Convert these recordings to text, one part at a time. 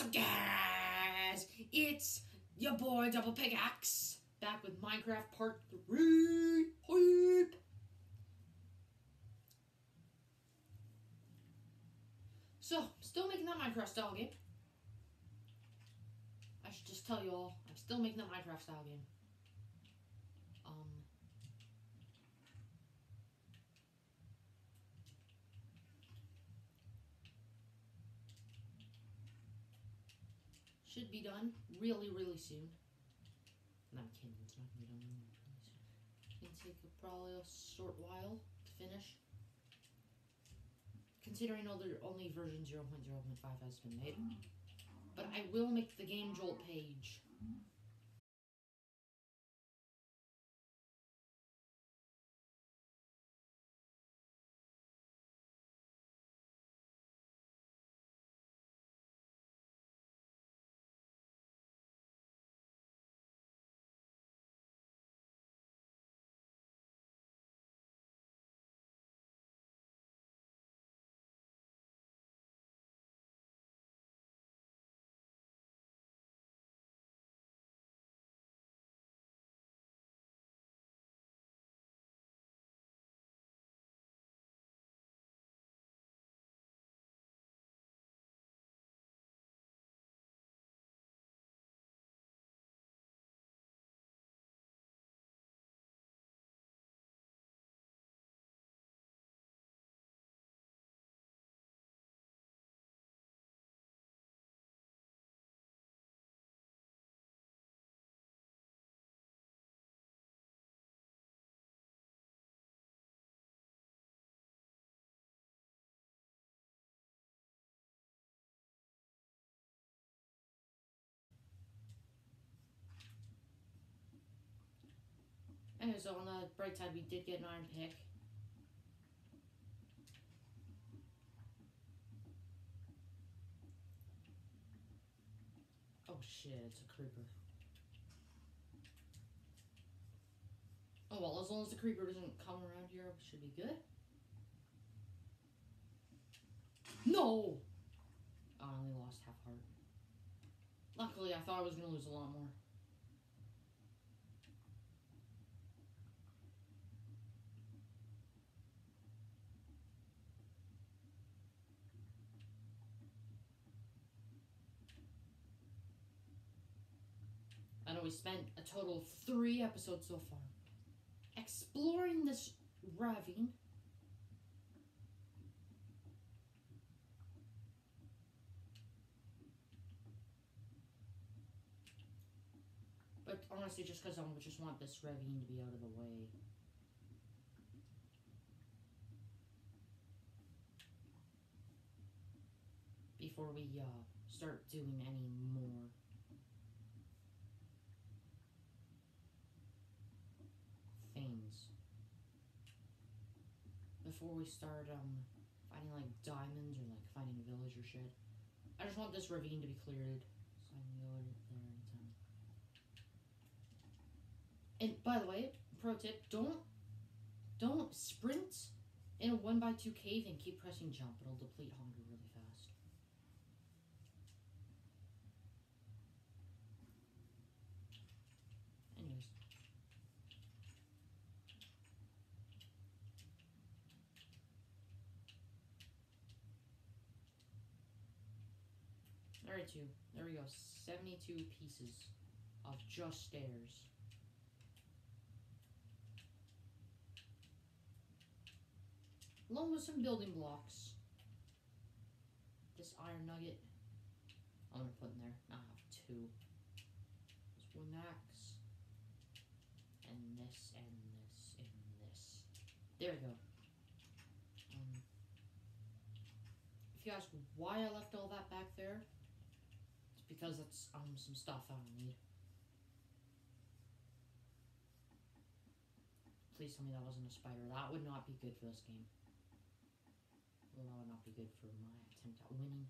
What's up, guys? It's your boy Double Pickaxe back with Minecraft Part 3. Hype! So, still making that Minecraft style game. I should just tell you all, I'm still making that Minecraft style game. Should be done really, really soon. No, I'm kidding, it's not gonna be done really soon. Gonna take a, probably a short while to finish. Considering only, only version 0.0.5 has been made. But I will make the Game Jolt page. Anyway, so on the bright side, we did get an iron pick. Oh shit, it's a creeper. Oh well, as long as the creeper doesn't come around here, we should be good. No! Oh, I only lost half heart. Luckily, I thought I was gonna lose a lot more. We spent a total of three episodes so far exploring this ravine. But honestly, just because I just want this ravine to be out of the way. Before we uh, start doing any more Before we start um finding like diamonds or like finding a village or shit. I just want this ravine to be cleared so I can go in there anytime. And by the way, pro tip, don't don't sprint in a one by two cave and keep pressing jump. It'll deplete hunger 32. There we go. 72 pieces of just stairs. Along with some building blocks. This iron nugget. I'm going to put in there. I have two. This one axe. And this, and this, and this. There we go. Um, if you ask why I left all that back there, because that's um some stuff I need. Please tell me that wasn't a spider. That would not be good for this game. Well, that would not be good for my attempt at winning.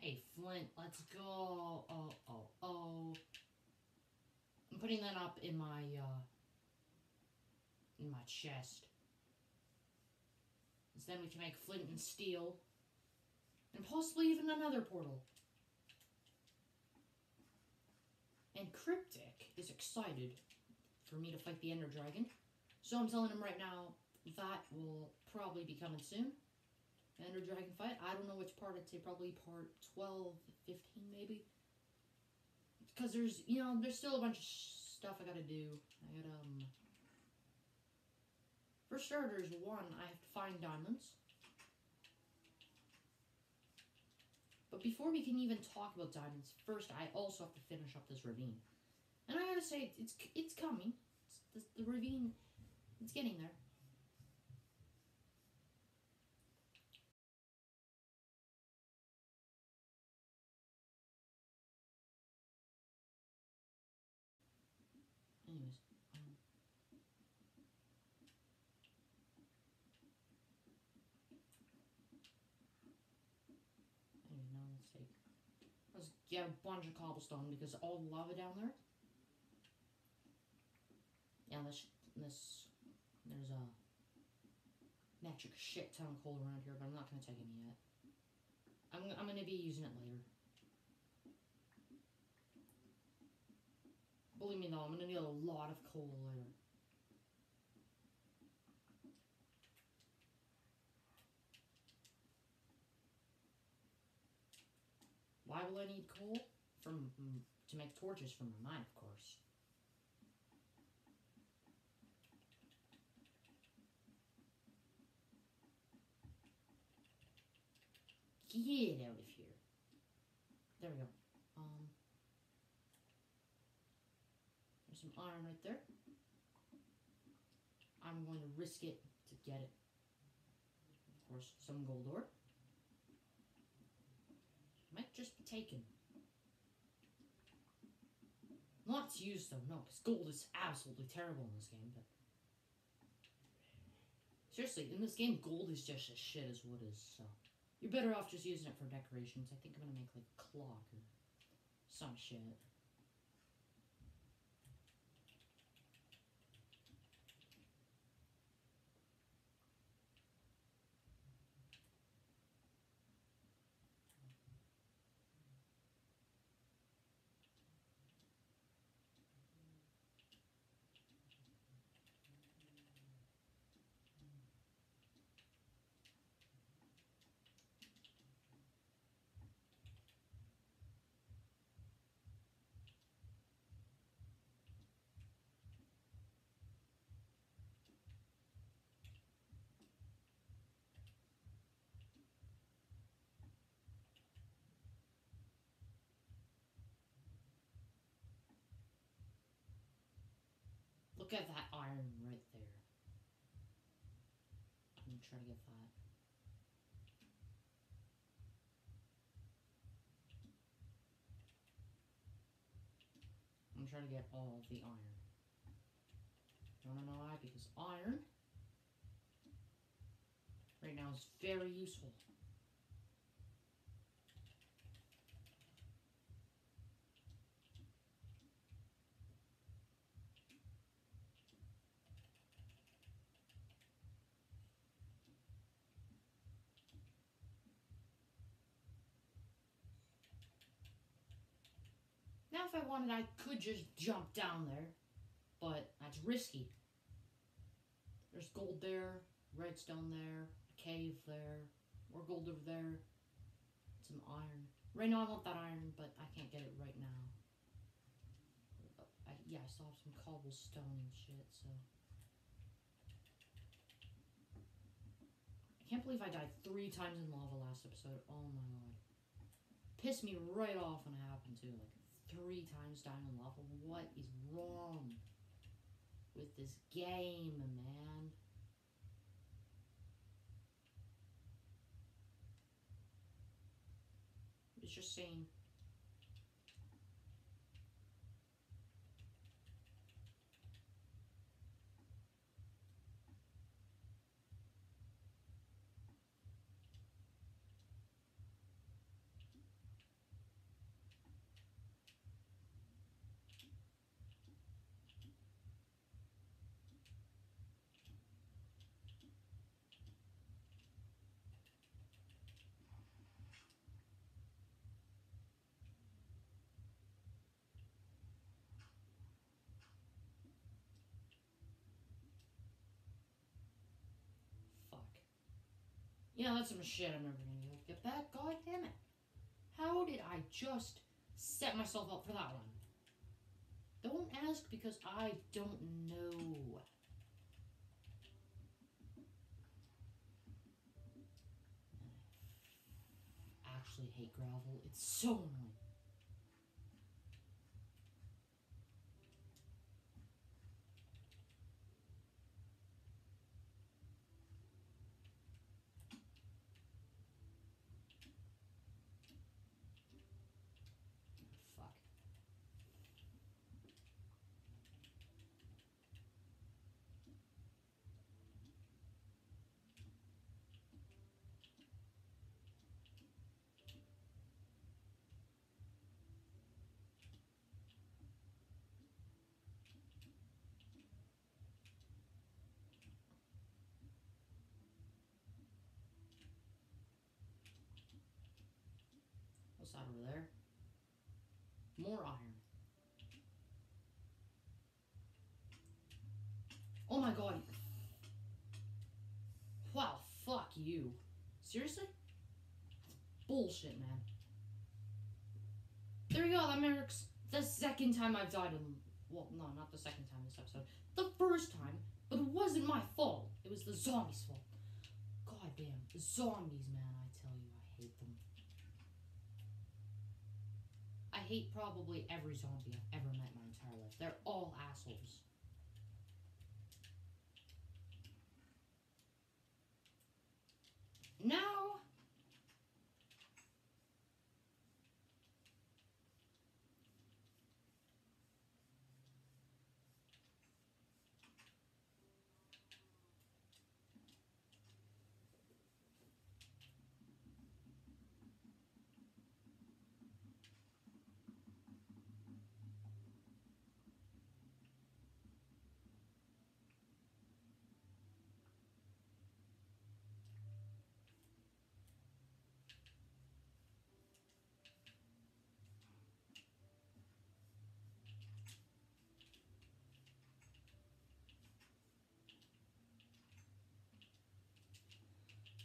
Hey, Flint, let's go. Oh, oh, oh. I'm putting that up in my, uh, in my chest. Because then we can make flint and steel. And possibly even another portal. And Cryptic is excited for me to fight the Ender Dragon. So I'm telling him right now that will probably be coming soon. Ender Dragon fight. I don't know which part I'd say probably part 12, 15 maybe. Because there's, you know, there's still a bunch of stuff I gotta do. I gotta, um... For starters, one, I have to find diamonds. But before we can even talk about diamonds, first I also have to finish up this ravine. And I gotta say, it's it's coming. It's, the, the ravine, it's getting there. Anyways, um, anyway, now let's take let's get a bunch of cobblestone because all the lava down there. Yeah, this this there's a magic shit ton of coal around here, but I'm not gonna take any yet. I'm I'm gonna be using it later. Believe me though, I'm gonna need a lot of coal later. Why will I need coal? From mm, to make torches from my mine, of course. Get out of here. There we go. Um, there's some iron right there. I'm going to risk it to get it. Of course, some gold ore. Might just be taken. Not to use though, no, because gold is absolutely terrible in this game, but seriously, in this game gold is just as shit as wood is, so you're better off just using it for decorations. I think I'm gonna make like clock or some shit. Look at that iron right there. I'm gonna try to get that. I'm trying to get all the iron. Wanna know why? Because iron right now is very useful. If I wanted, I could just jump down there, but that's risky. There's gold there, redstone there, a cave there, more gold over there, some iron. Right now, I want that iron, but I can't get it right now. I, yeah, I still have some cobblestone and shit, so. I can't believe I died three times in lava last episode. Oh my god. Pissed me right off when it happened, too. Like, three times in lava. What is wrong with this game, man? It's just saying. Yeah, that's some shit I'm never gonna get back. God damn it. How did I just set myself up for that one? Don't ask because I don't know. I actually hate gravel. It's so annoying. Fuck. That over there? More iron. Oh my god. Wow, fuck you. Seriously? Bullshit, man. There we go, that marks the second time I've died in. Well, no, not the second time this episode. The first time, but it wasn't my fault. It was the zombies' fault. God damn, the zombies, man, I tell you, I hate them. I hate probably every zombie I've ever met in my entire life. They're all assholes. Now,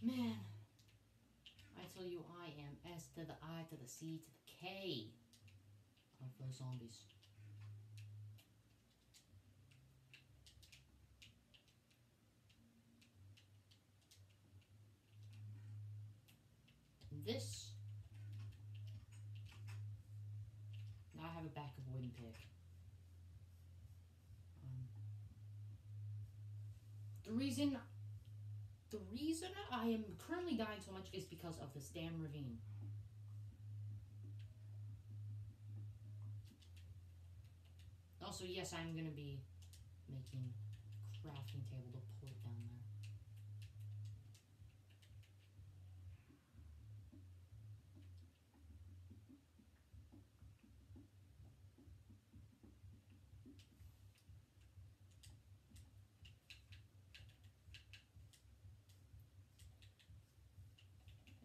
man, I tell you, I am S to the I to the C to the K of those zombies. This. Now I have a back of wooden pick. Um, the reason the reason I am currently dying so much is because of this damn ravine. Also, yes, I'm gonna be making crafting table to put down there.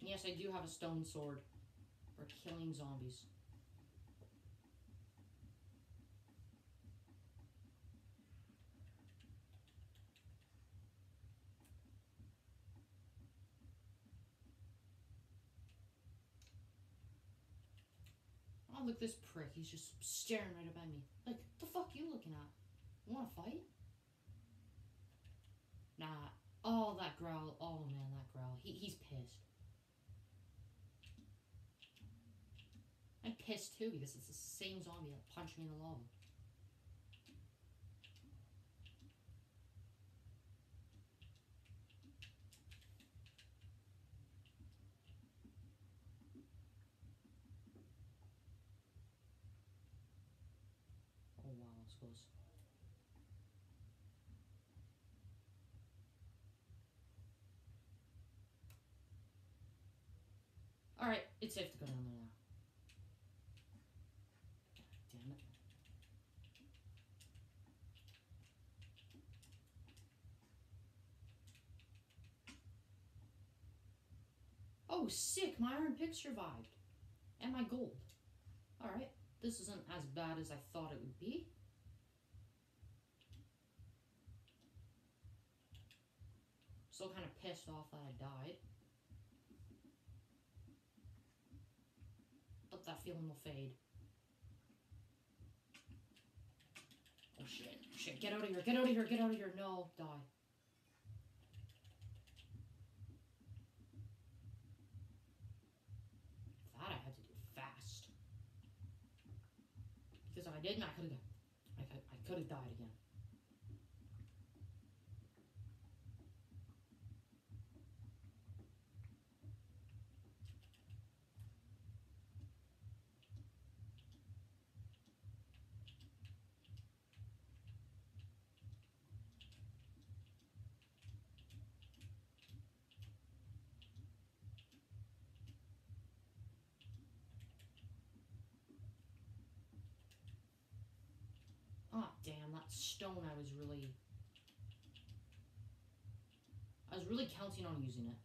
And yes, I do have a stone sword for killing zombies. Oh, look, this prick. He's just staring right at me. Like, the fuck you looking at? You wanna fight? Nah. Oh, that growl. Oh, man, that growl. He, he's pissed. I'm pissed too because it's the same zombie that punched me in the lava. Oh wow, that's close. Alright, it's safe to go down there Oh, sick, my iron pick survived. And my gold. Alright, this isn't as bad as I thought it would be. Still kind of pissed off that I died. But that feeling will fade. Oh shit, shit, get out of here, get out of here, get out of here, no, die. I didn't, I could have, could, I could have died. Oh damn, that stone I was really I was really counting on using it.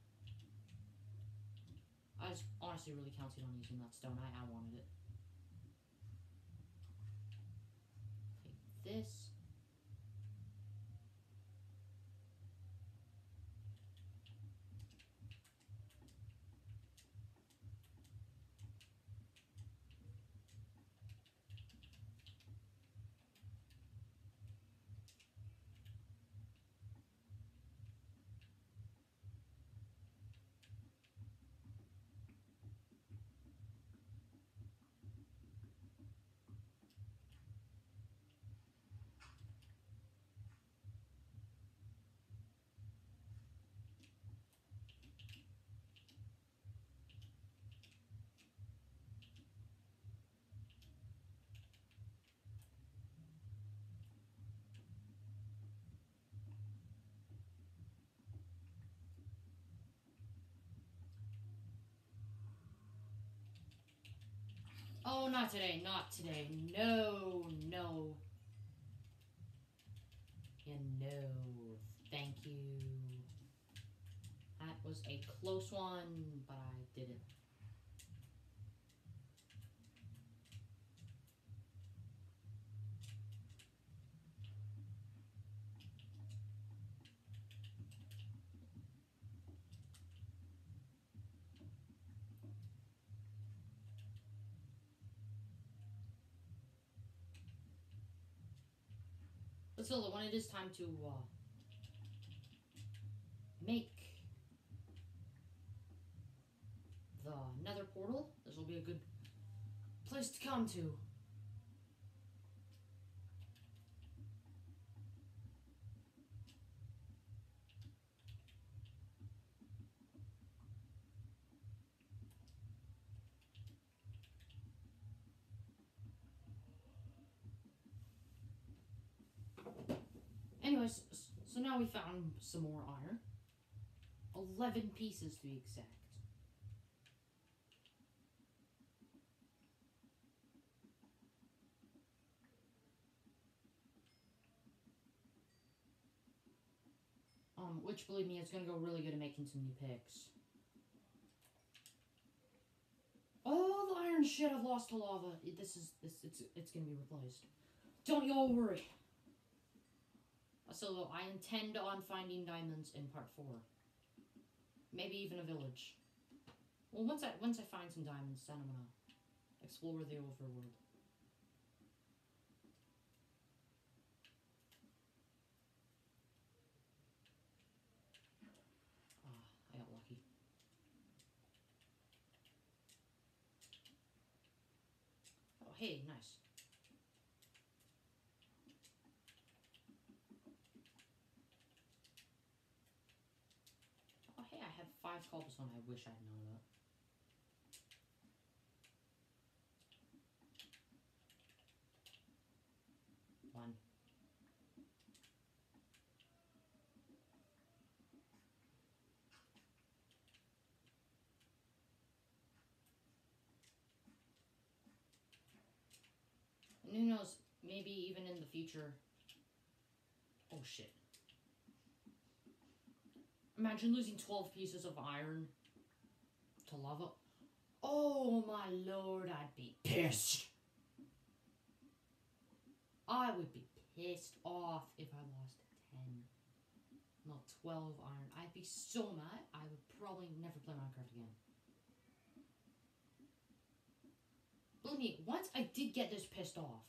I was honestly really counting on using that stone. I, I wanted it. Take this. Oh, not today, not today. No, no. Yeah, no. Thank you. That was a close one, but I did still, when it is time to uh, make the nether portal, this will be a good place to come to. Anyways, so now we found some more iron. 11 pieces to be exact. Um, which believe me, it's gonna go really good at making some new picks. All the iron shit I've lost to lava. This is this it's it's gonna be replaced. Don't y'all worry. So I intend on finding diamonds in part four. Maybe even a village. Well, once I once I find some diamonds, then I'm gonna explore the overworld. Ah, I got lucky. Oh, hey, nice. Oh, hey, Five cobblestone. I wish I'd known that. One. And who knows, maybe even in the future. Oh shit. Imagine losing 12 pieces of iron to lava. Oh my lord, I'd be pissed. I would be pissed off if I lost 10, not 12 iron. I'd be so mad, I would probably never play Minecraft again. Believe me, once I did get this pissed off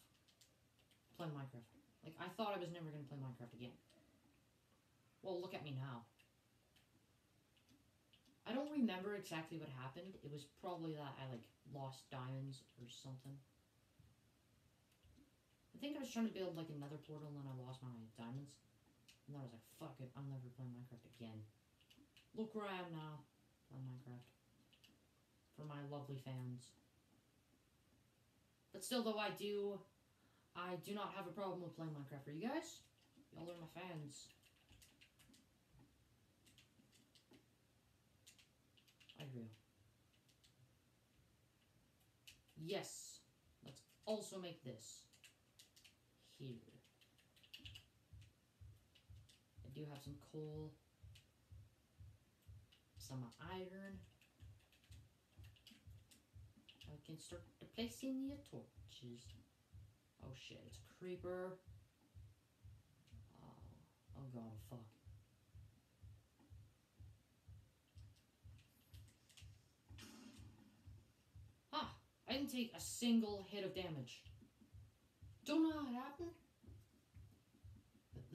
playing Minecraft. Like, I thought I was never gonna play Minecraft again. Well, look at me now. I don't remember exactly what happened. It was probably that I, like, lost diamonds or something. I think I was trying to build, like, another portal and then I lost my diamonds. And then I was like, fuck it, I'm never playing Minecraft again. Look where I am now, playing Minecraft. For my lovely fans. But still, though, I do, I do not have a problem with playing Minecraft. For you guys, y'all are my fans. I agree. Yes. Let's also make this here. I do have some coal, some iron. I can start placing the torches. Oh shit, it's creeper. Oh, oh god, fuck. Didn't take a single hit of damage. Don't know how it happened.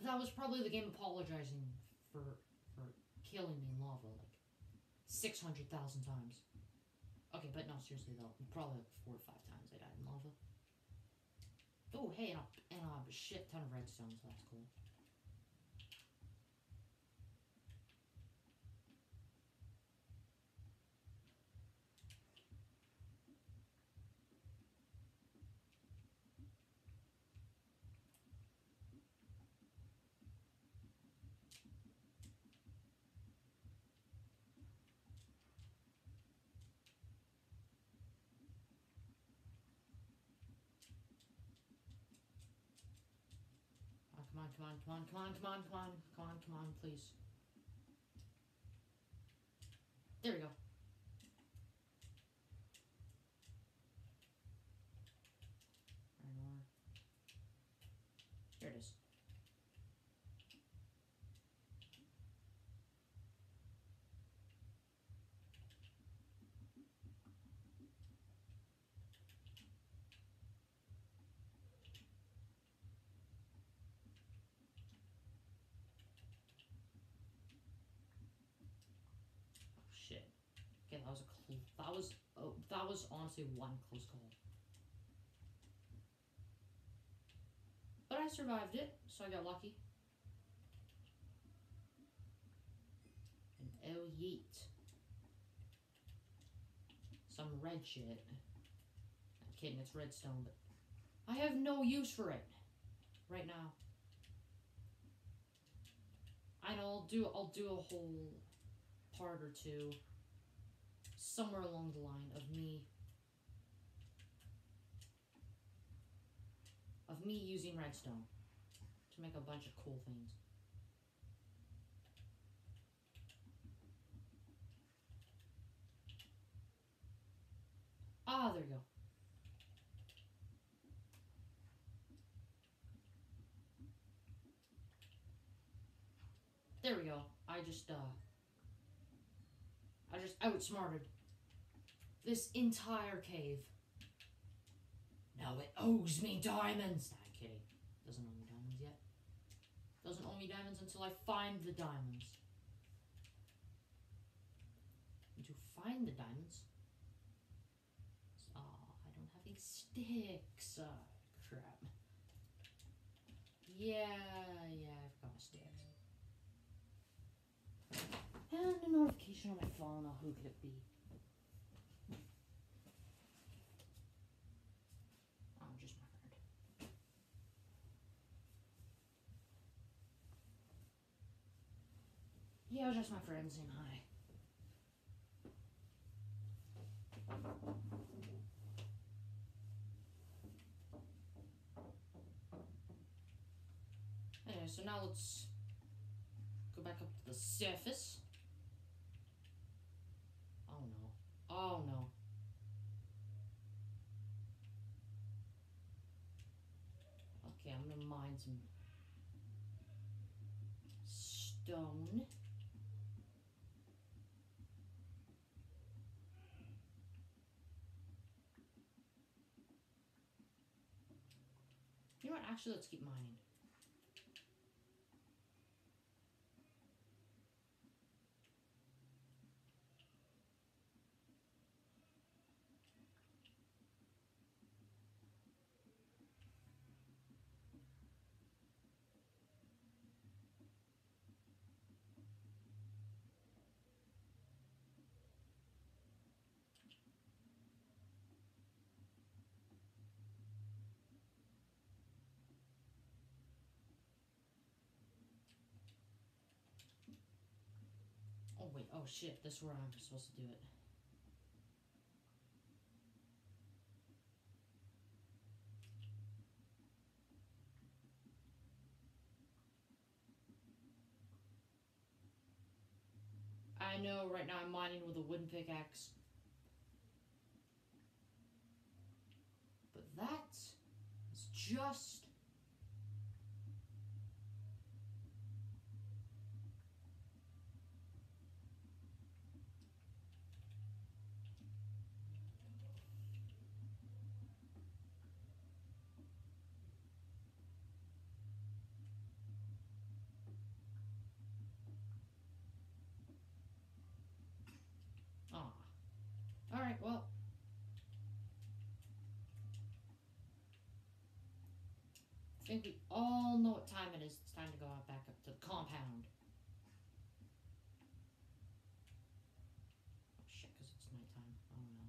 That was probably the game apologizing for for killing me in lava like six hundred thousand times. Okay, but no, seriously though, probably like four or five times I died in lava. Oh, hey, and a, and a shit ton of redstone, so that's cool. come on, come on, come on, come on, come on, come on, come on, please. There we go. Was a that was oh, that was honestly one close call. But I survived it, so I got lucky. And oh yeet. Some red shit. I'm kidding, it's redstone, but I have no use for it right now. I know I'll do I'll do a whole part or two somewhere along the line of me of me using redstone to make a bunch of cool things. Ah, there you go. There we go. I just uh I just outsmarted this entire cave. Now it owes me diamonds. Nah, kidding. Doesn't owe me diamonds yet. Doesn't owe me diamonds until I find the diamonds. And to find the diamonds. Oh, I don't have any sticks. Oh, crap. Yeah, yeah, I've got my sticks. And a notification on my phone. Oh, who could it be? Oh, just my friend. Yeah, just my friend saying hi. Anyway, so now let's go back up to the surface. Oh no. Okay, I'm gonna mine some stone. You know what? Actually, let's keep mining. Oh wait, oh shit, this is where I'm supposed to do it. I know right now I'm mining with a wooden pickaxe. But that is just Ah. Alright, well. I think we all know what time it is. It's time to go out back up to the compound. Oh shit, because it's nighttime. Oh no.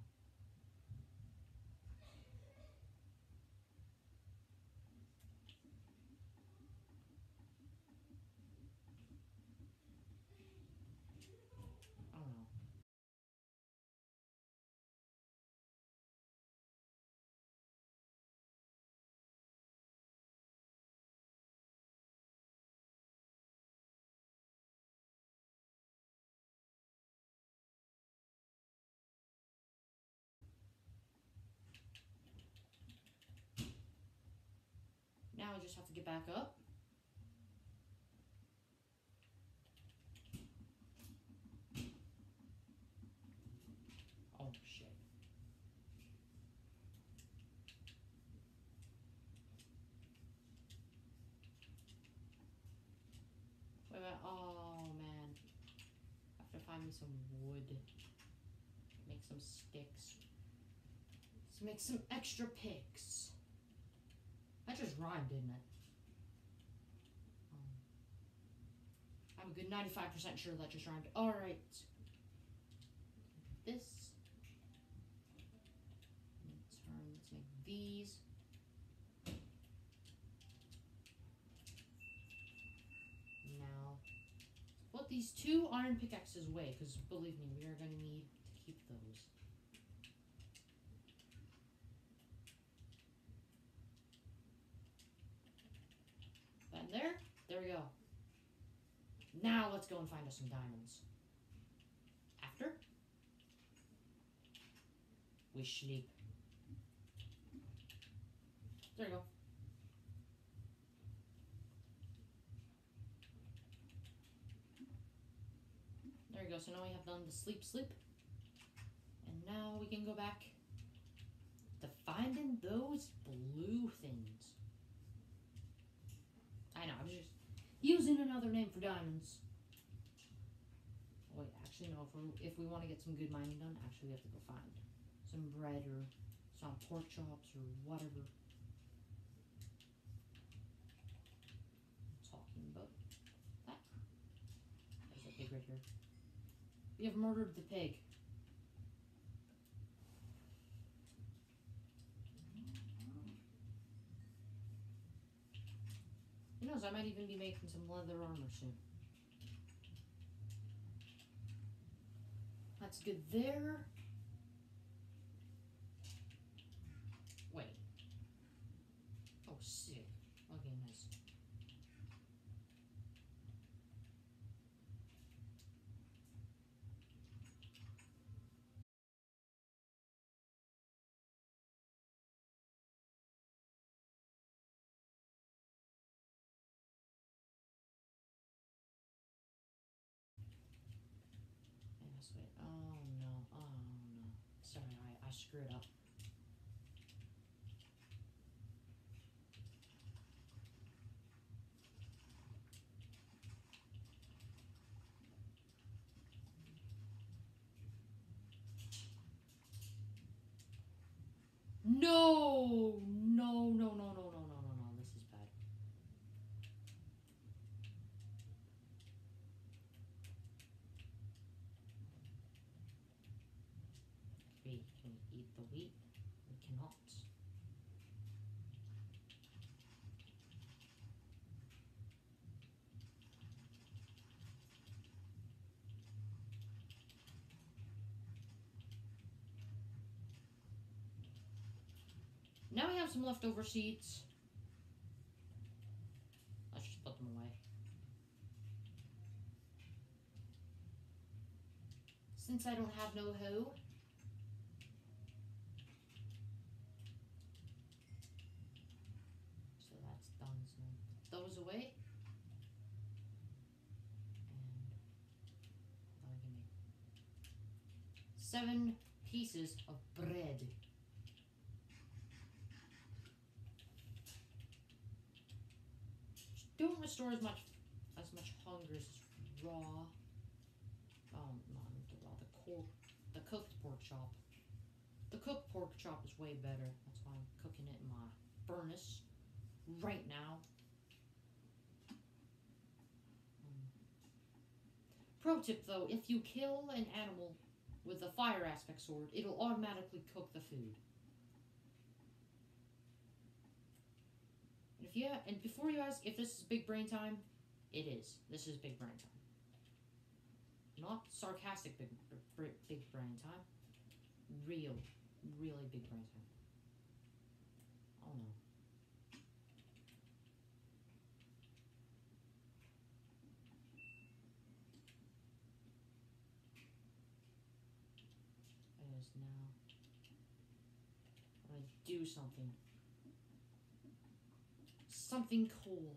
Oh no. Now I just have to get back up. Oh shit. Wait, wait, oh man. I have to find me some wood. Make some sticks. Let's make some extra picks. That just rhymed, didn't it? Um, I'm a good 95% sure that just rhymed. Alright. This. Turn, let's make these. Now, put these two iron pickaxes away, because believe me, we are going to need to keep those. That there. There we go. Now let's go and find us some diamonds. After we sleep. There you go. There you go. So now we have done the sleep sleep. And now we can go back to finding those blue things. I know, I was just using another name for diamonds. Wait, actually no, if we if we want to get some good mining done, actually we have to go find some bread or some pork chops or whatever. I'm talking about that. There's a pig right here. We have murdered the pig. Knows? I might even be making some leather armor soon. That's good there. screw it up. No, We cannot. Now we have some leftover seeds. Let's just put them away. Since I don't have no hoe. So that's done. So put those away. And now we can make seven pieces of bread. Don't restore as much as much hunger as raw. Um, not the raw, the the cooked pork chop. The cooked pork chop is way better. That's why I'm cooking it in my furnace right now. Um, pro tip though, if you kill an animal with the fire aspect sword, it'll automatically cook the food. And if you and before you ask if this is big brain time, it is. This is big brain time. Not sarcastic big big brain time. Real, really big brain time. Oh no. It is now. I'm gonna do something. Something cool.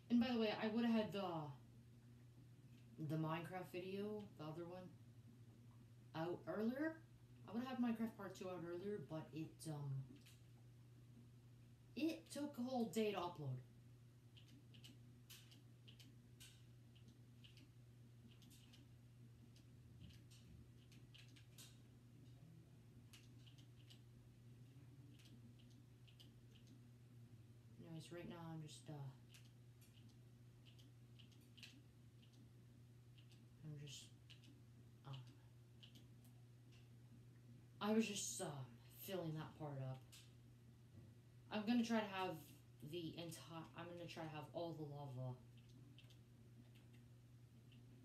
And by the way, I would have had the the Minecraft video, the other one, out earlier. I would have had Minecraft Part Two out earlier, but it um it took a whole day to upload. Anyways, right now I'm just uh I'm just um I was just um filling that part up. I'm gonna try to have the entire I'm gonna try to have all the lava.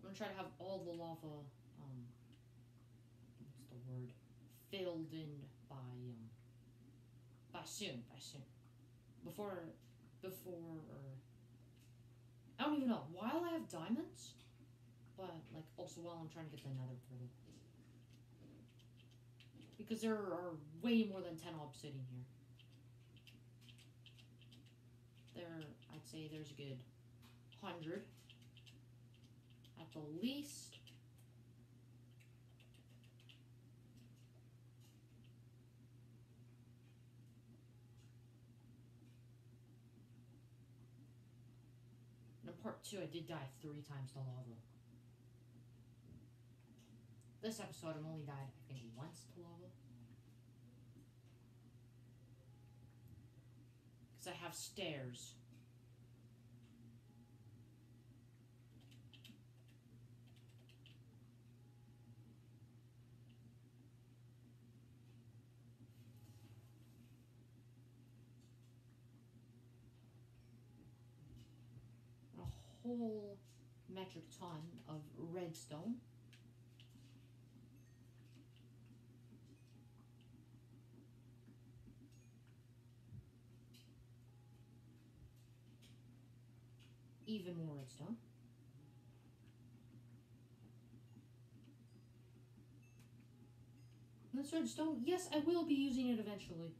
I'm gonna try to have all the lava um what's the word? Filled in by um by soon by soon. Before before or I don't even know. While I have diamonds but like also while I'm trying to get the nether portal because there are way more than 10 obsidian here. There I'd say there's a good 100 at the least. In part two, I did die three times to lava. This episode, I've only died, I think, once to lava. Because I have stairs. A whole metric ton of redstone. Even more redstone. This redstone, yes, I will be using it eventually.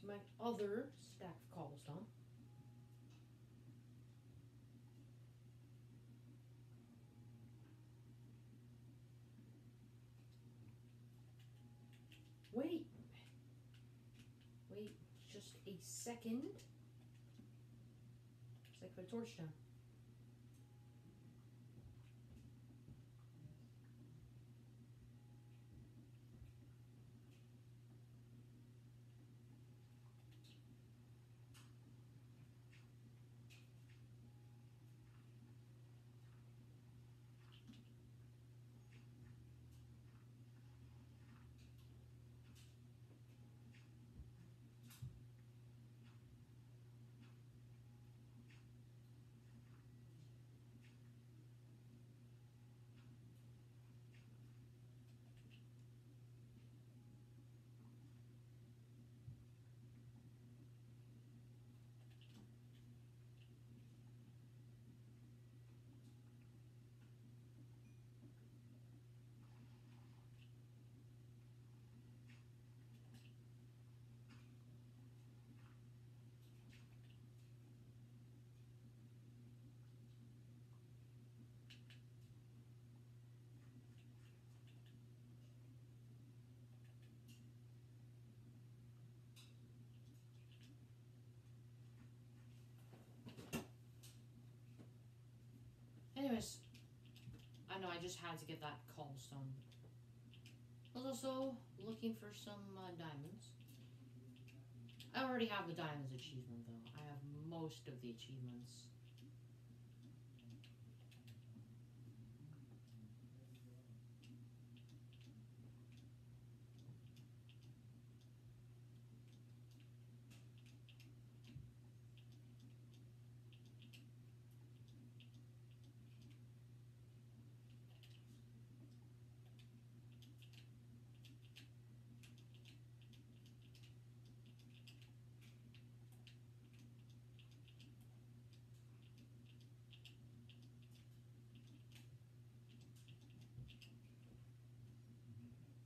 So my other stack of cobblestone. Wait. Wait just a second. It's like put a torch down. I know I just had to get that cobblestone. I was also looking for some uh, diamonds. I already have the diamonds achievement though. I have most of the achievements.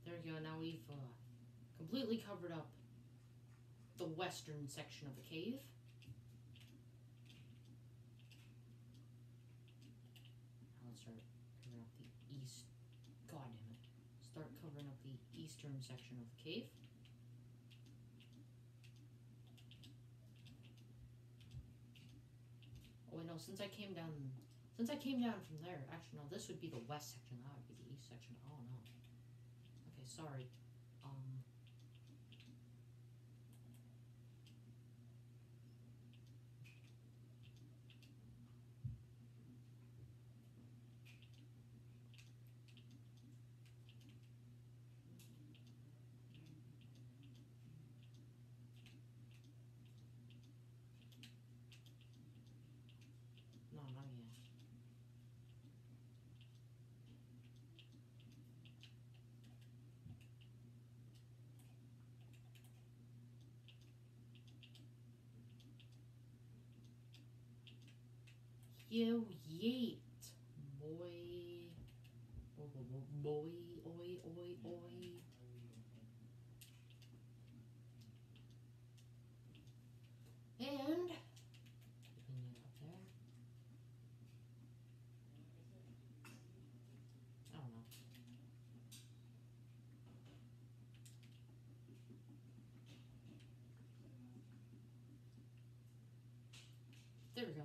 There we go. Now we've uh, completely covered up the western section of the cave. Now let's start covering up the east. God damn it! Start covering up the eastern section of the cave. Oh wait, no. Since I came down, since I came down from there, actually no. This would be the west section. That would be the east section. Oh no. Okay, sorry. Um. No, not yet. Yo, yeet, boy, boy, oi, oi, oi. And. There we go.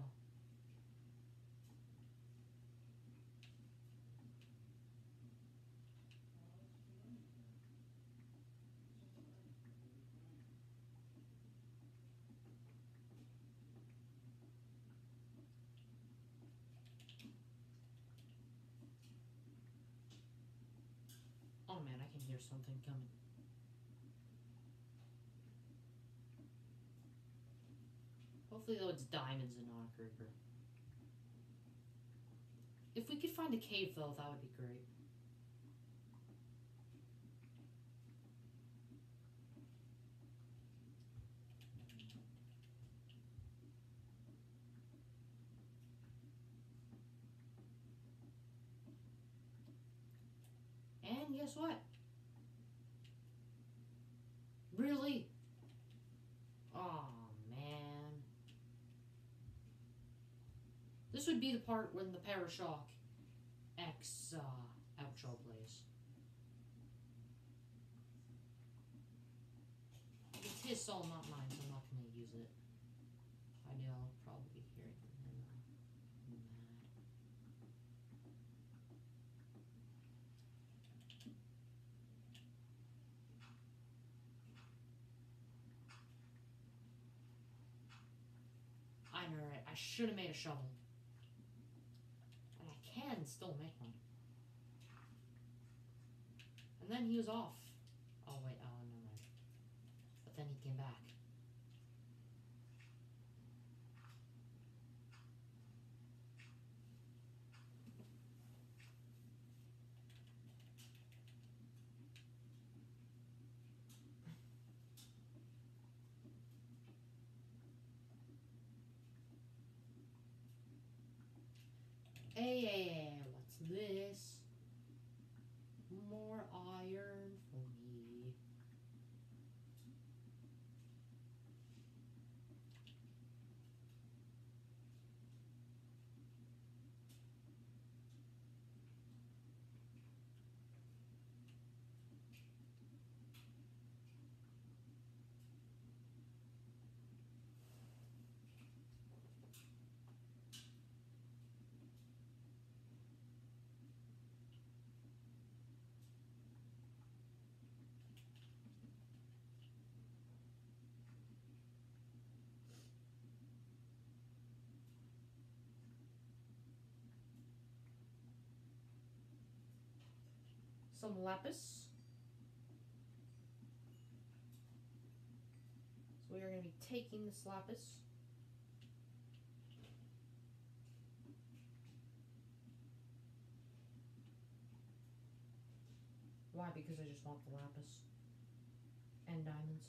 Oh man, I can hear something coming. Hopefully, though, it's diamonds and not a creeper. If we could find a cave, though, that would be great. And guess what? Really? Oh man. This would be the part when the Parashock X uh, outro plays. It's his song, not mine, so I'm not gonna use it. I know I'll probably be hearing him uh, mad. I know, right? I should have made a shovel. Still make one. And then he was off. Oh, wait, oh, no, mind. But then he came back. Hey, hey, hey, what's this? More iron for me. Some lapis. So we are going to be taking this lapis. Why? Because I just want the lapis and diamonds.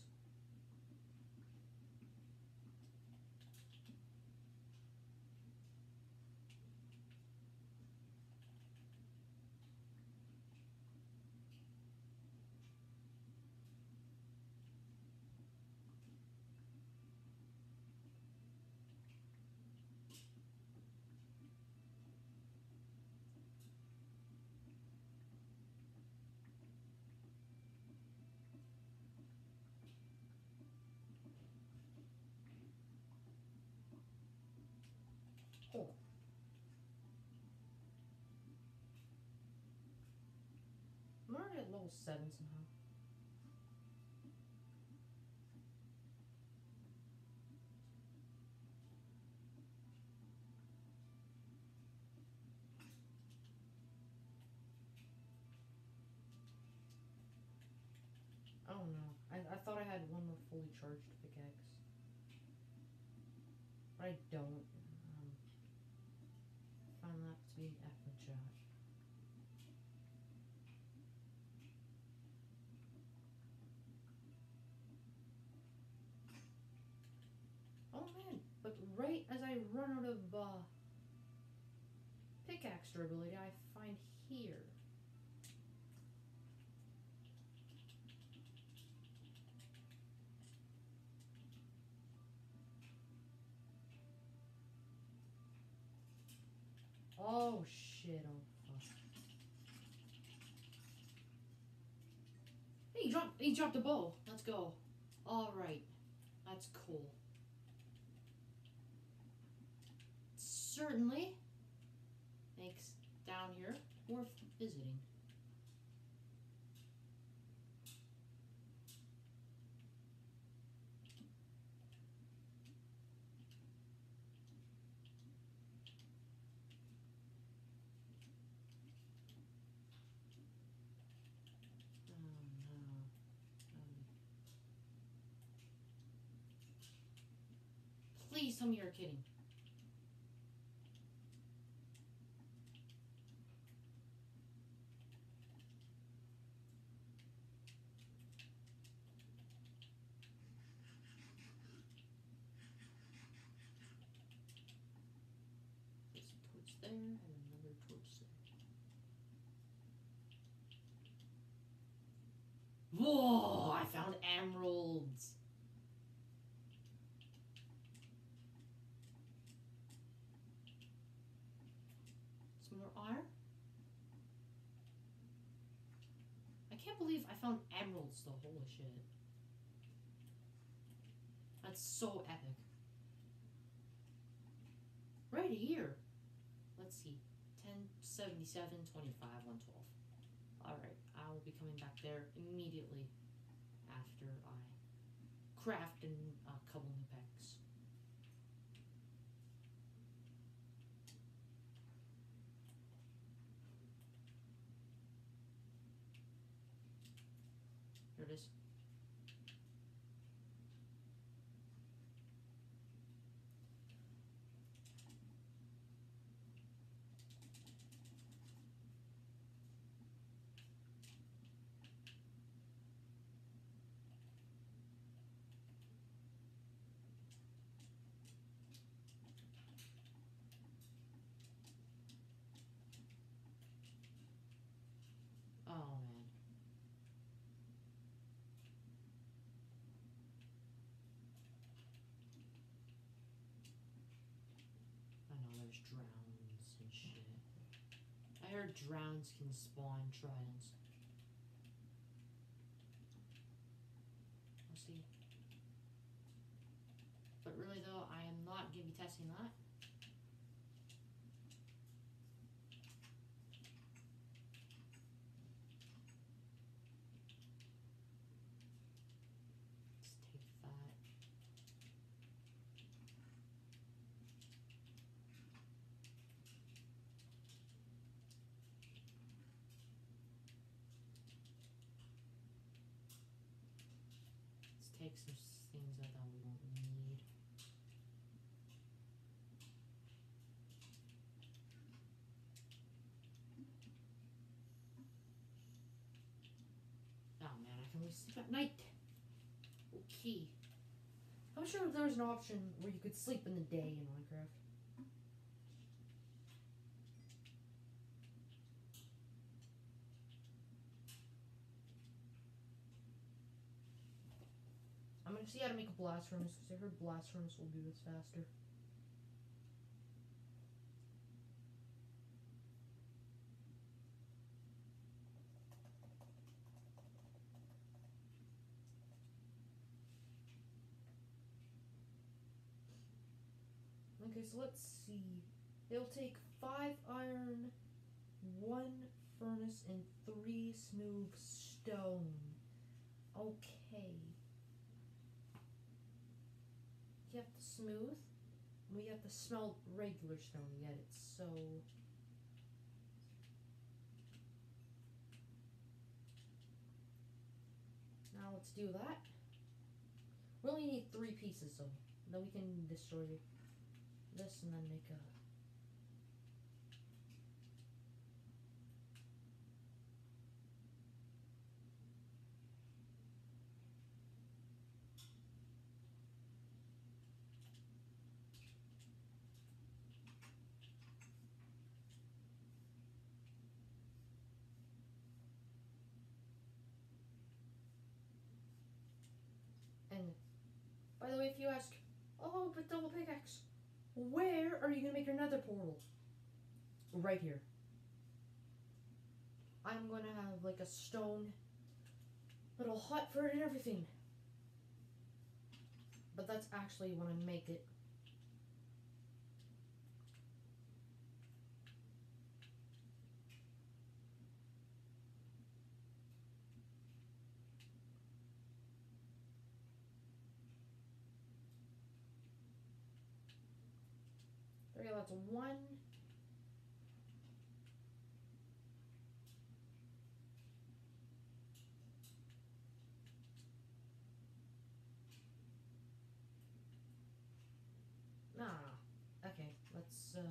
I'm already at level 7 somehow. I don't know. I, I thought I had one more fully charged pickaxe. But I don't. right as I run out of uh, pickaxe durability I find here. Oh shit, oh fuck. He dropped he dropped a bow. Let's go. Alright. That's cool. Certainly makes down here worth visiting. Oh no. Um, Please tell me you're kidding. This torch there and another torch there. Whoa! I found emeralds. Some more. I can't believe I found emeralds though. Holy shit. That's so epic. Right here. Let's see. 10, 77, 25, 112. Alright, I will be coming back there immediately after I craft and a couple new packs. Here it is. Oh man. I know there's drowns and shit. I heard drowns can spawn tridents. We'll see. But really though, I am not gonna be testing that. Let's take that. Some things that we don't need. Oh man, I can only sleep at night. Okay. I'm sure there's an option where you could sleep in the day in Minecraft. See how to make a blast furnace because I heard blast furnace will do this faster. Okay, so let's see. It'll take five iron, one furnace, and three smooth stone. Okay. You have smooth. We have to smell regular stone yet it's so. Now let's do that. We only need three pieces, so then we can destroy this and then make a. And by the way, if you ask, oh, but double pickaxe, where are you gonna make your nether portal? right here. I'm gonna have like a stone little hut for it and everything. But that's actually when I make it. That's one. Nah. Okay, let's um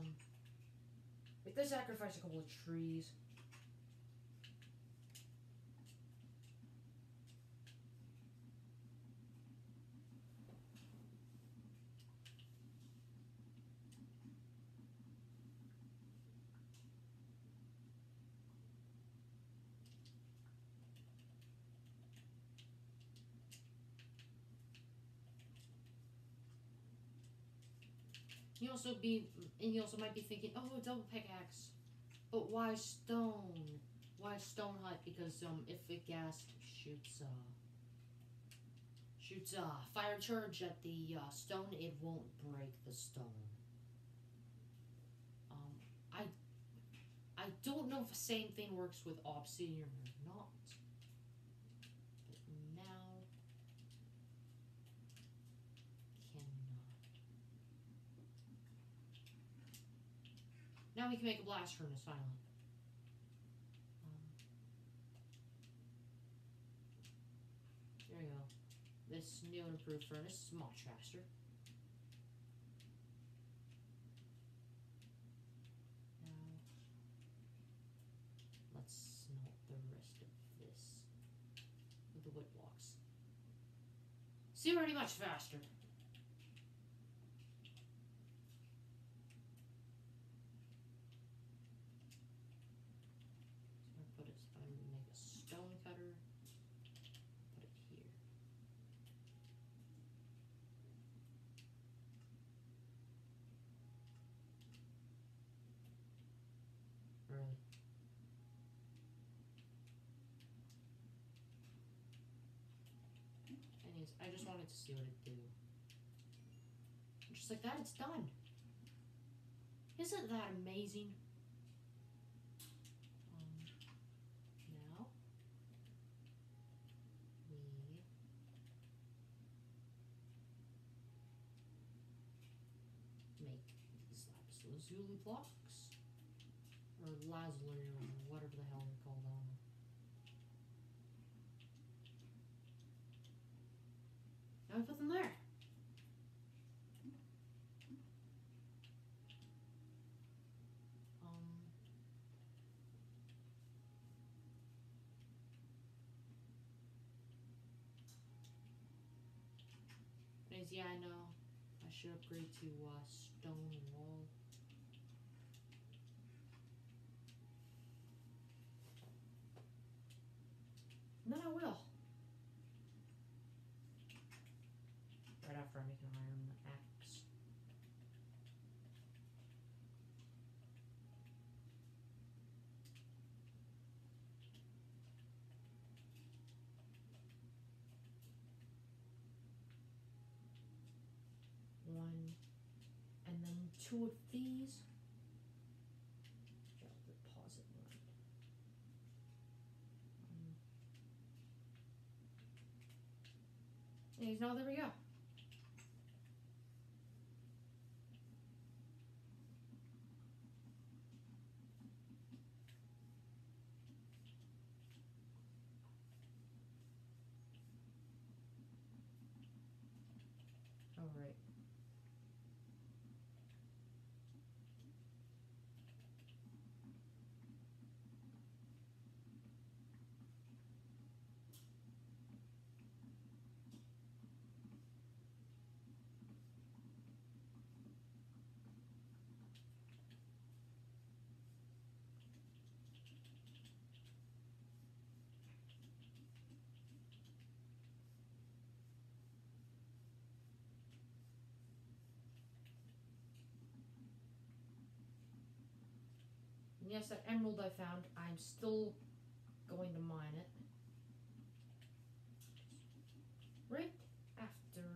we could sacrifice a couple of trees. You also be, and you also might be thinking, oh, double pickaxe, but why stone? Why stone hut? Because um, if the ghast shoots uh, shoots uh, fire charge at the uh, stone, it won't break the stone. Um, I I don't know if the same thing works with obsidian or not. But now can uh, we can make a blast furnace. Um, there we go. This new and improved furnace is much faster. Now let's smelt the rest of this with the wood blocks. See, already much faster. So I put it. I'm gonna make a stone cutter. Put it here. Really. Anyways, I just wanted to see what it'd do. Just like that, it's done. Isn't that amazing? Um, now we make these lapis lazuli blocks or lazuli or whatever the hell they're called. I don't know. Now we put them there. Um. Anyways, yeah, I know. I should upgrade to uh, stone wall. Then I will. Right after I make an iron axe. One, and then two of these. I'll deposit one. Um, Anyways, now there we go. All right. And yes, that emerald I found, I'm still going to mine it. Right after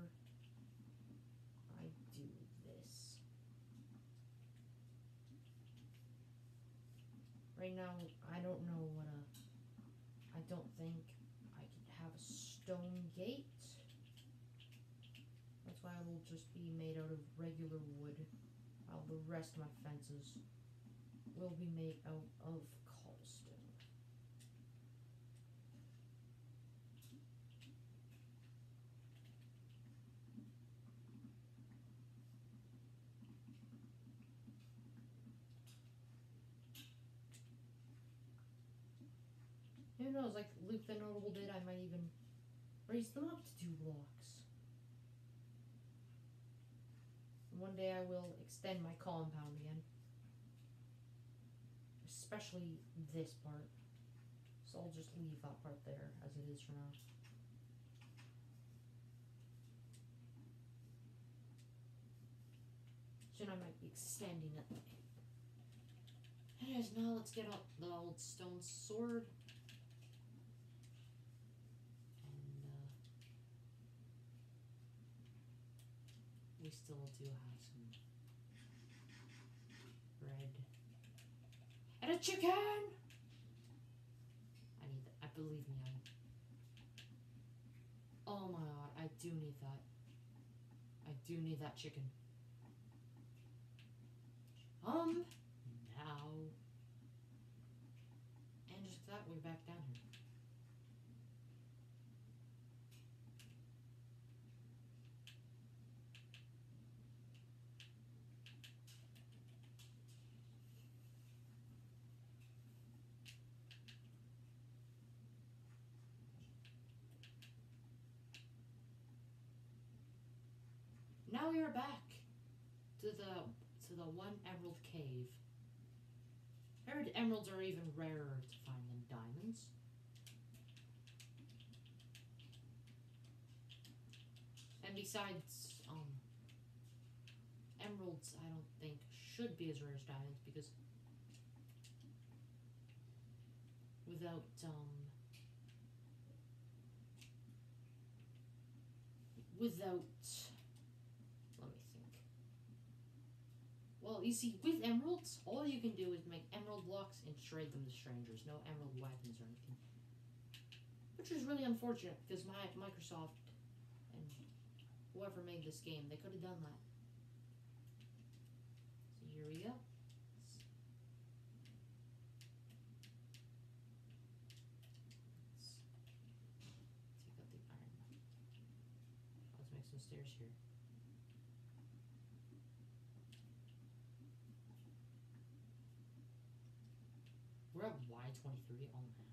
I do this. Right now, I don't know what a. I don't think I can have a stone gate. That's why it'll just be made out of regular wood, while the rest of my fences will be made out of cobblestone. Who knows, like LukeTheNotable did, I might even raise them up to two blocks. One day I will extend my compound again. Especially this part. So I'll just leave that part there as it is for now. Soon I might be extending it. Anyways, now let's get out the old stone sword. And uh, we still do have some bread. And a chicken! I need that. I believe me, I. Oh my god, I do need that. I do need that chicken. Um, now. And just that, we're back down here. Now we are back to the to the one emerald cave. Emeralds are even rarer to find than diamonds. And besides, um, emeralds I don't think should be as rare as diamonds because without um without let me think. Well, you see, with emeralds, all you can do is make emerald blocks and trade them to strangers. No emerald weapons or anything. Which is really unfortunate because my Microsoft and whoever made this game, they could have done that. So here we go. Let's take out the iron. Let's make some stairs here. on only.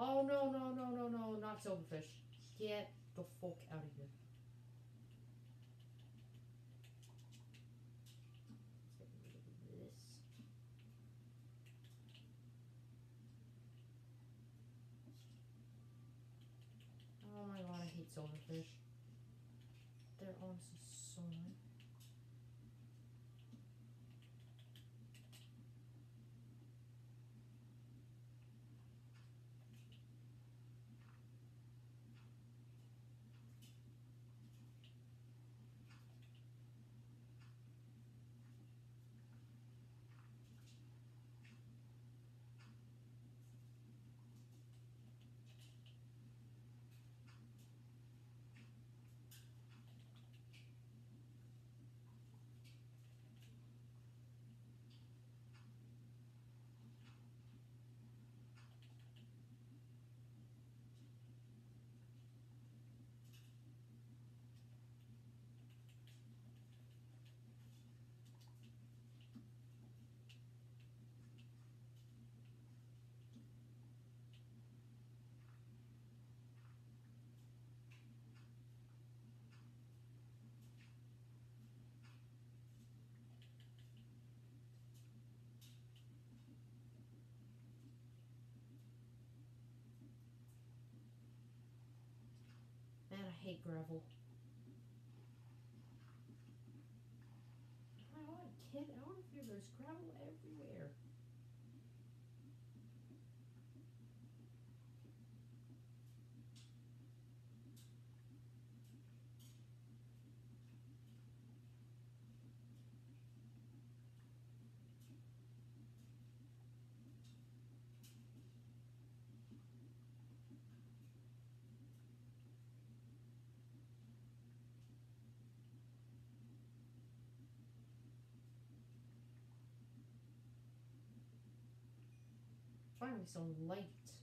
No, no, no, no, no, no, not silverfish. Get the fuck out of here. Oh my god, I hate silverfish. They're honestly so annoying. Hate gravel. I kid. I want to feel there's gravel everywhere. Finally, some light.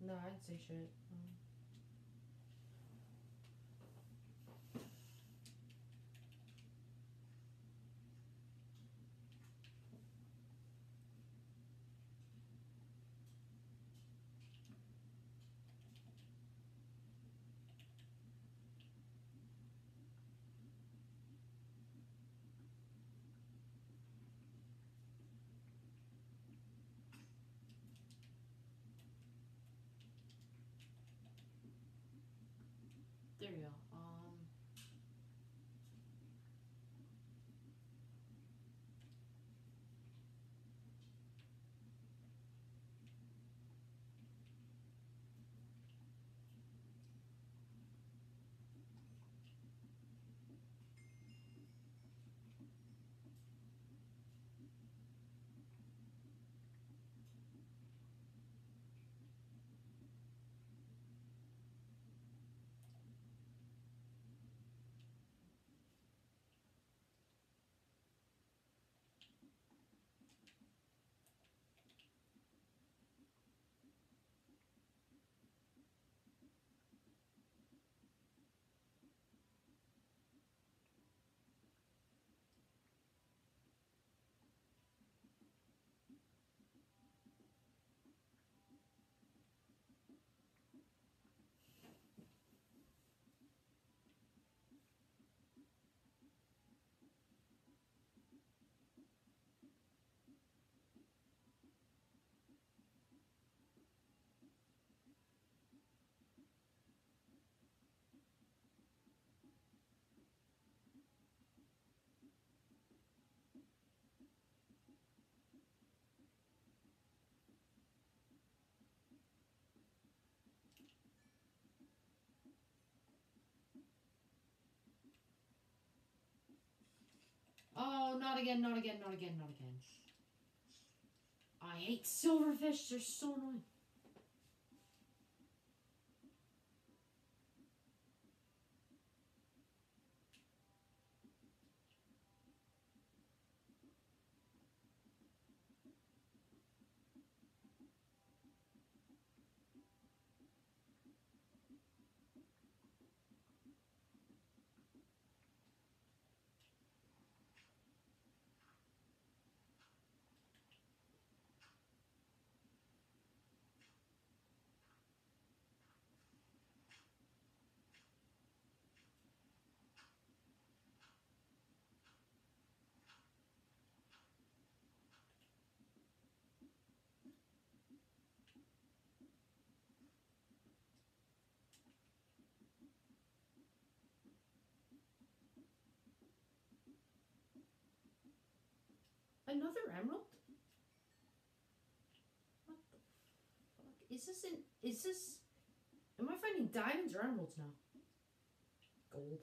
No, I'd say shit. Um, Oh, not again, not again, not again, not again. I hate silverfish, they're so annoying. Another emerald? What the fuck? Is this in is this am I finding diamonds or emeralds now? Gold.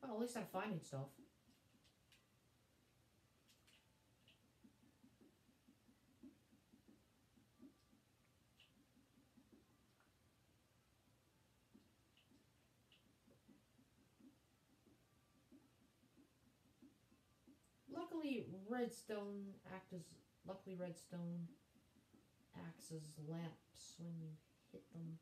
Well, at least I'm finding stuff. Luckily, redstone act as luckily redstone acts as lamps when you hit them.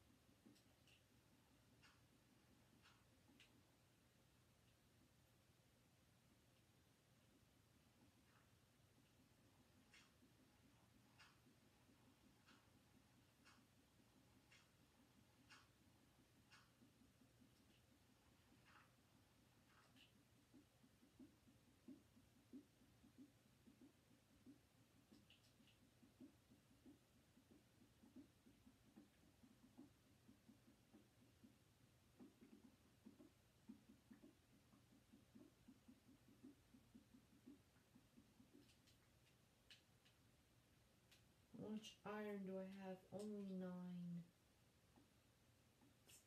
Much iron do I have? Only nine.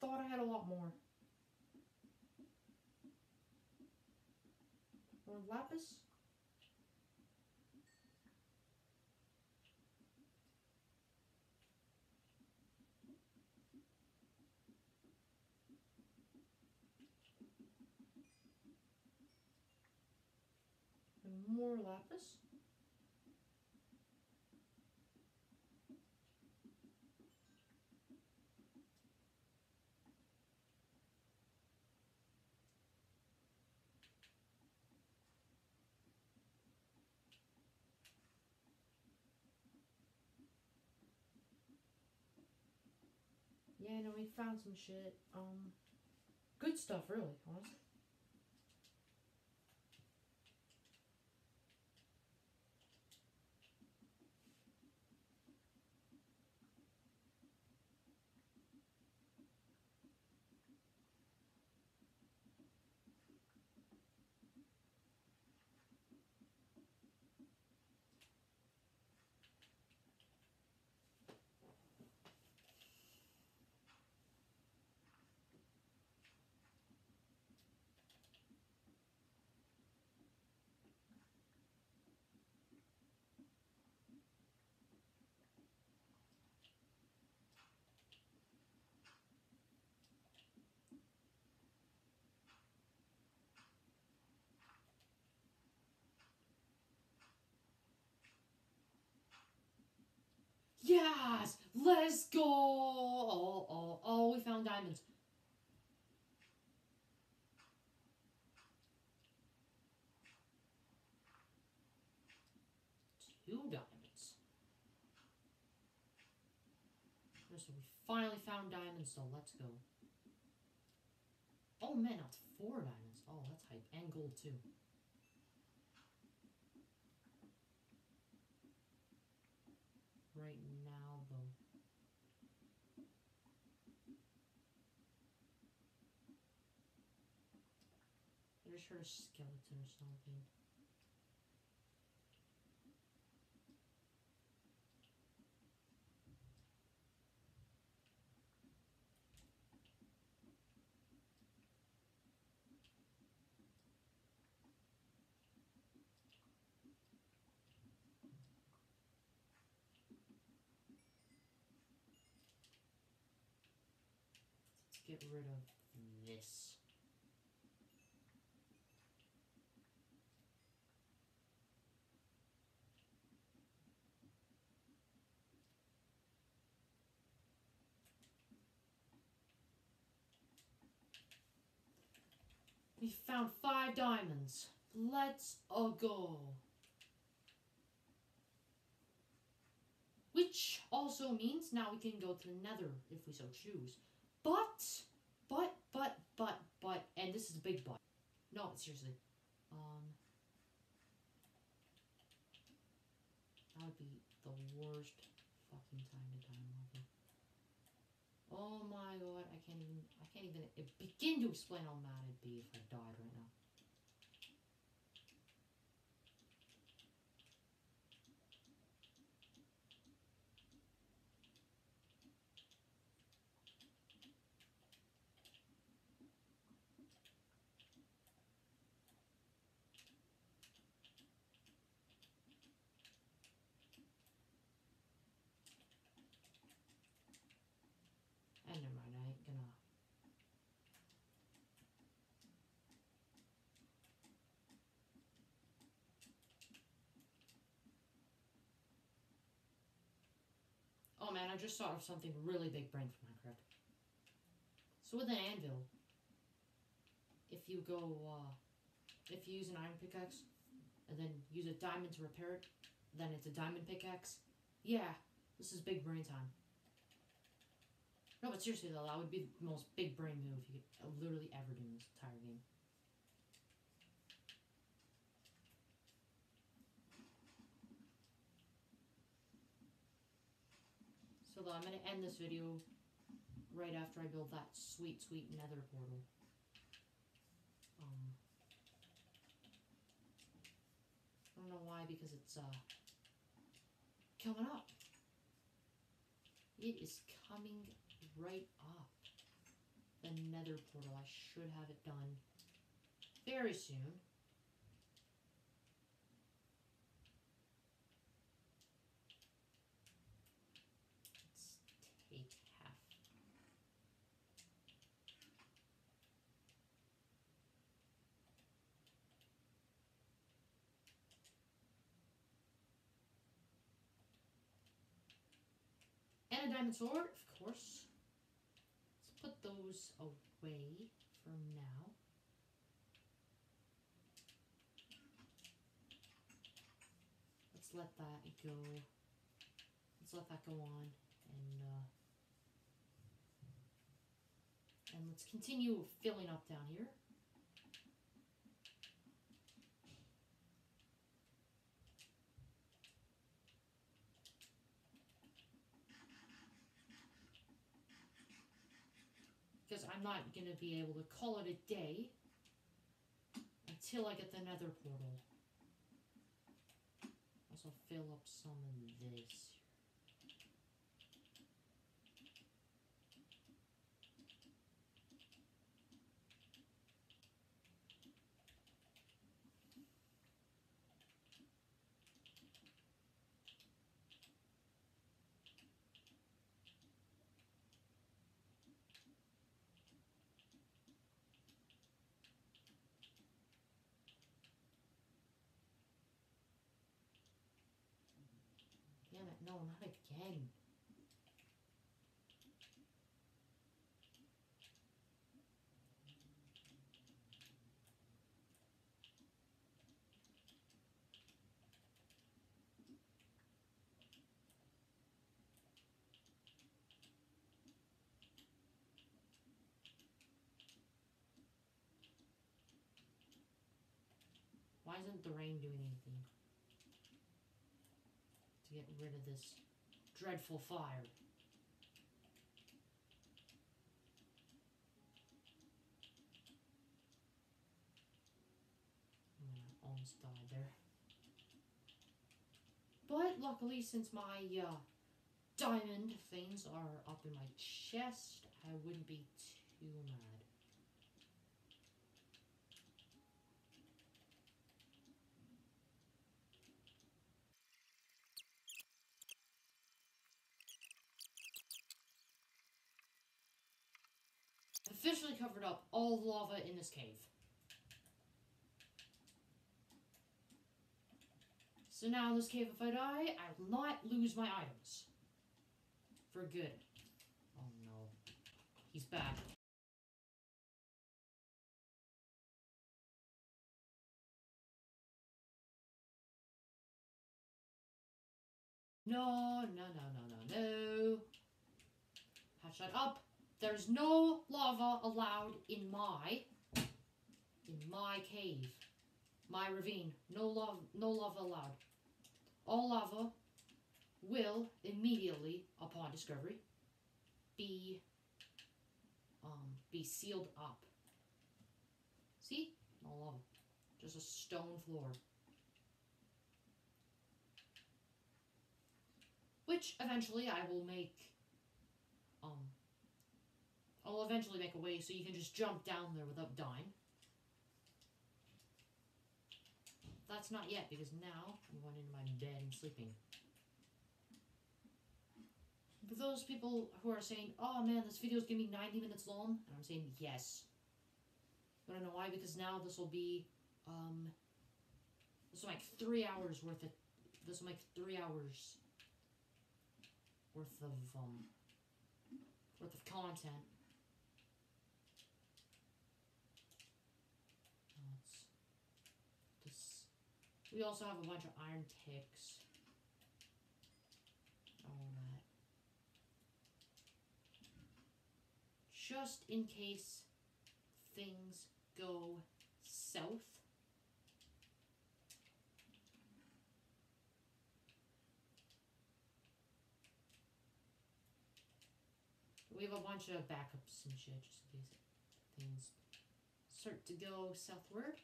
Thought I had a lot more. More lapis? More lapis? Yeah, no, we found some shit. Um, good stuff, really, honestly. Yes! Let's go! Oh, oh, oh, we found diamonds. Two diamonds. So we finally found diamonds, so let's go. Oh man, that's four diamonds. Oh, that's hype. And gold too. Right now, though. I skeleton or something. Get rid of this. We found five diamonds. Let's uh, go. Which also means now we can go to the nether if we so choose. But, but, but, but, but, and this is a big but. No, seriously. Um, that would be the worst fucking time to die level. Oh my god, I can't even, I can't even begin to explain how mad I'd be if I died right now. And never mind, I ain't gonna. Oh man, I just thought of something really big brain for Minecraft. So with an anvil, if you go, uh, if you use an iron pickaxe, and then use a diamond to repair it, then it's a diamond pickaxe. Yeah, this is big brain time. No, but seriously though, that would be the most big brain move you could literally ever do in this entire game. So though, I'm gonna end this video right after I build that sweet, sweet nether portal. Um, I don't know why, because it's uh coming up. It is coming right up. The nether portal. I should have it done very soon. Let's take half. And a diamond sword, of course. Let's put those away for now. Let's let that go. Let's let that go on and uh, and let's continue filling up down here. Because I'm not going to be able to call it a day until I get the nether portal. Also fill up some of this. Damn it, no, not again. Why isn't the rain doing anything? Get rid of this dreadful fire. I almost died there. But luckily, since my uh, diamond things are up in my chest, I wouldn't be too mad. Covered up all the lava in this cave. So now in this cave, if I die, I will not lose my items. For good. Oh no. He's back. No, no, no, no, no, no. Shut up. There's no lava allowed in my in my cave. My ravine. No lava no lava allowed. All lava will immediately, upon discovery, be um be sealed up. See? No lava. Just a stone floor. Which eventually I will make um I'll eventually make a way so you can just jump down there without dying. That's not yet because now I'm going into my bed and sleeping. For those people who are saying, oh man, this video is gonna be 90 minutes long, and I'm saying yes. I don't know why? Because now this will be, um, this will make three hours worth of, this will make three hours worth of, um, worth of content. Let's this. We also have a bunch of iron ticks. Just in case things go south. We have a bunch of backups and shit just in case things start to go southward.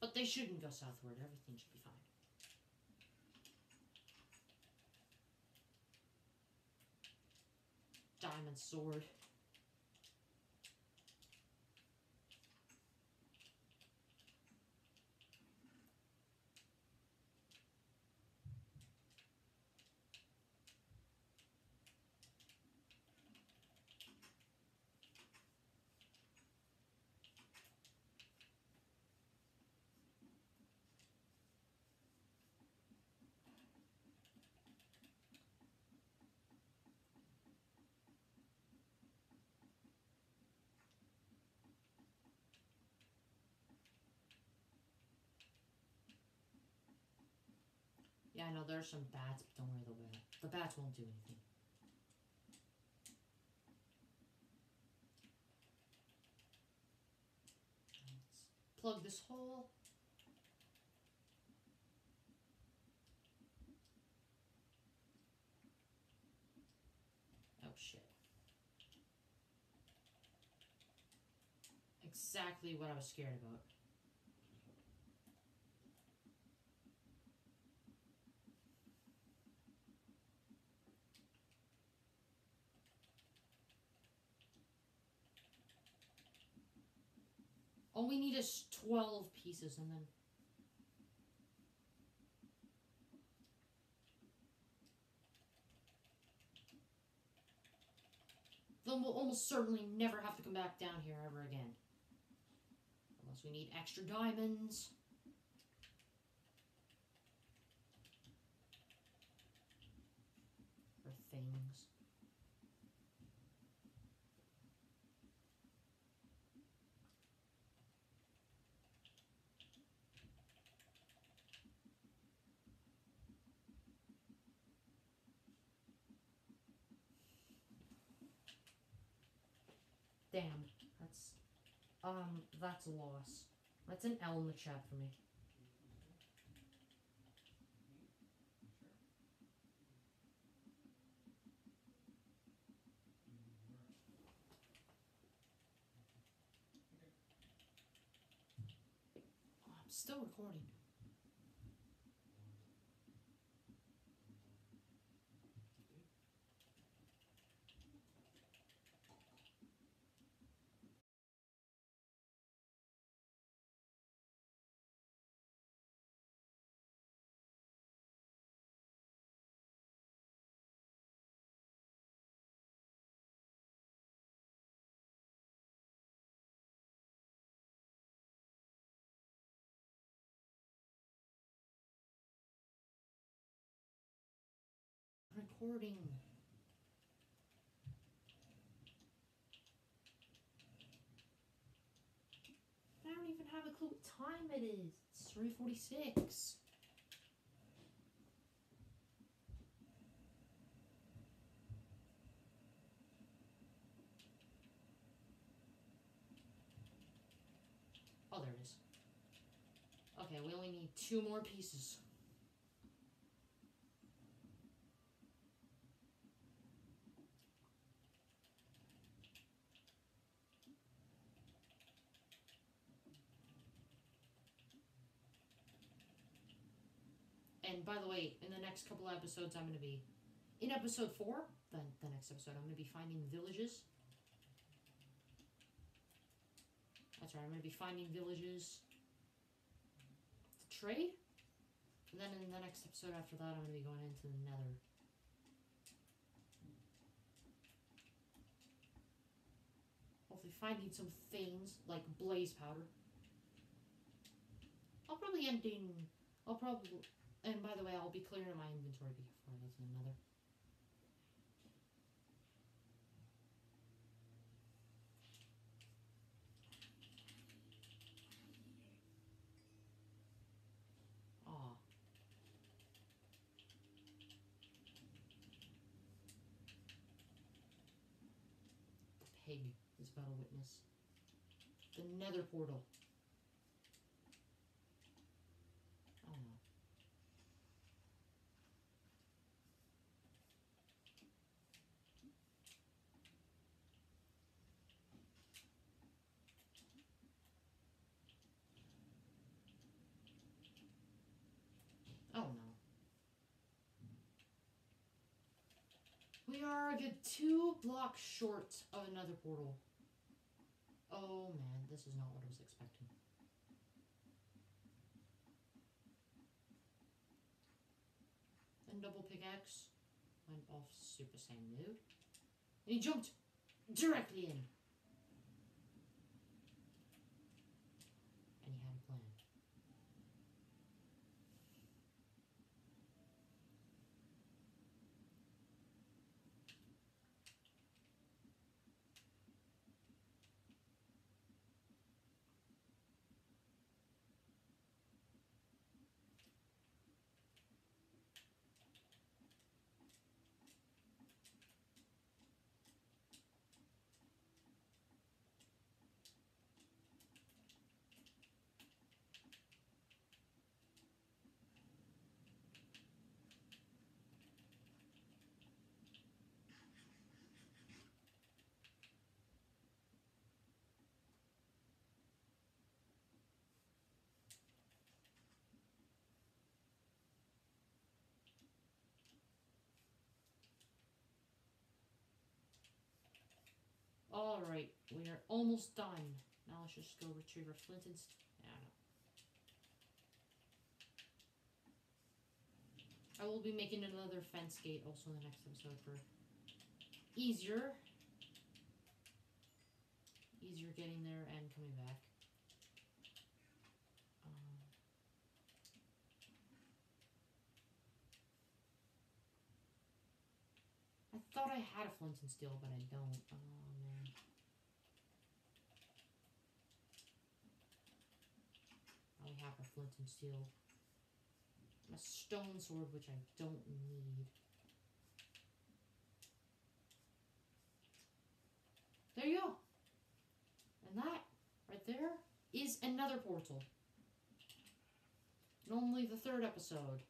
But they shouldn't go southward. Everything should be fine. Diamond sword. I know there's some bats, but don't worry, the bat. The bats won't do anything. Let's plug this hole. Oh shit. Exactly what I was scared about. All we need is 12 pieces and then... Then we'll almost certainly never have to come back down here ever again. Unless we need extra diamonds. Or things. Damn, that's um that's a loss. That's an L in the chat for me. Oh, I'm still recording. Recording. I don't even have a clue what time it is. It's 346. Oh, there it is. Okay, we only need two more pieces. And by the way, in the next couple episodes, I'm going to be in episode four. The, the next episode, I'm going to be finding villages. That's right. I'm going to be finding villages to trade. And then in the next episode after that, I'm going to be going into the Nether. Hopefully, finding some things like blaze powder. I'll probably end in. I'll probably and by the way, I'll be clearing my inventory before I go to another. Pig is about to witness. The nether portal. Oh no. Oh no. We are a good two blocks short of a nether portal. Oh man, this is not what I was expecting. Then double pickaxe went off Super Saiyan mode. And he jumped directly in. And he had a plan. Alright, we are almost done. Now let's just go retrieve our flint and I will be making another fence gate also in the next episode for easier easier getting there and coming back. Um, I thought I had a flint and steel, but I don't. Oh man. I have a flint and steel. A stone sword, which I don't need. There you go. And that, right there, is a nether portal. And only the third episode.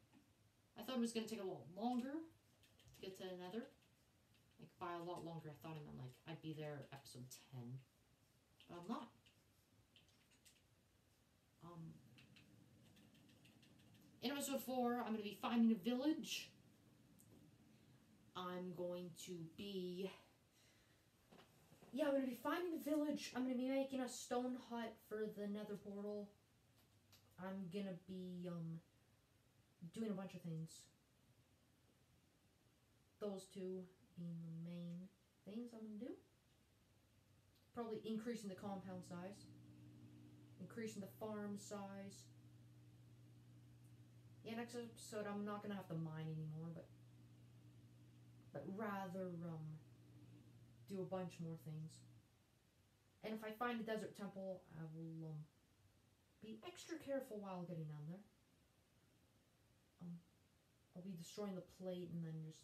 I thought it was going to take a lot longer to get to another. Like, by a lot longer, I thought I meant, like, I'd be there episode 10. But I'm not. Um, in episode 4, I'm going to be finding a village. I'm going to be. Yeah, I'm going to be finding a village. I'm going to be making a stone hut for the nether portal. I'm going to be um doing a bunch of things. Those two being the main things I'm going to do. Probably increasing the compound size, increasing the farm size. Yeah, next episode I'm not gonna have to mine anymore, but but rather um do a bunch more things. And if I find a desert temple, I will um be extra careful while getting down there. Um, I'll be destroying the plate and then just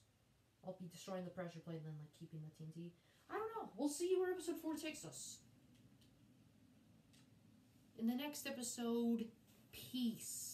I'll be destroying the pressure plate and then like keeping the TNT. I don't know. We'll see where episode four takes us. In the next episode, peace.